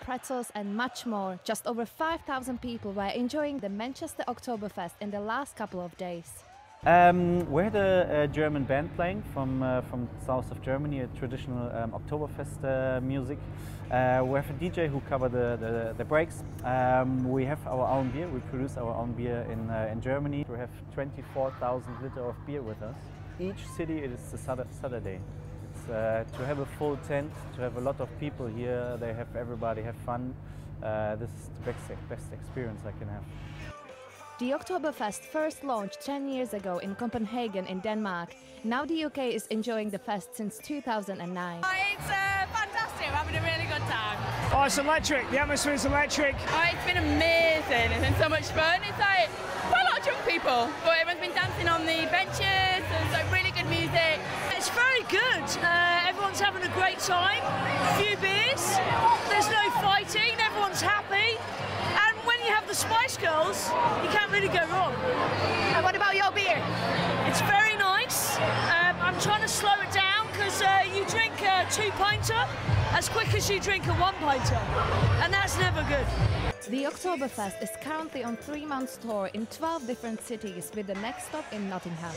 pretzels, and much more. Just over 5,000 people were enjoying the Manchester Oktoberfest in the last couple of days. Um, we had a, a, German band playing from uh, from south of Germany, a traditional um, Oktoberfest uh, music. Uh, we have a DJ who covered the, the, the breaks. Um, we have our own beer. We produce our own beer in, uh, in Germany. We have 24,000 liter of beer with us. Each city it is a Saturday. It's uh, to have a full tent, to have a lot of people here. They have everybody have fun. Uh, this is the best, best experience I can have. The Oktoberfest first launched 10 years ago in Copenhagen in Denmark. Now the UK is enjoying the fest since 2009. Oh, it's uh, fantastic, we're having a really good time. Oh, it's electric, the atmosphere is electric. Oh, it's been amazing, it's been so much fun. It's like quite a lot of young people, great time, a few beers, there's no fighting, everyone's happy and when you have the Spice Girls, you can't really go wrong. And what about your beer? It's very nice. Um, I'm trying to slow it down because uh, you drink a two pinter as quick as you drink a one pinter, and that's never good. The Oktoberfest is currently on three months tour in 12 different cities with the next stop in Nottingham.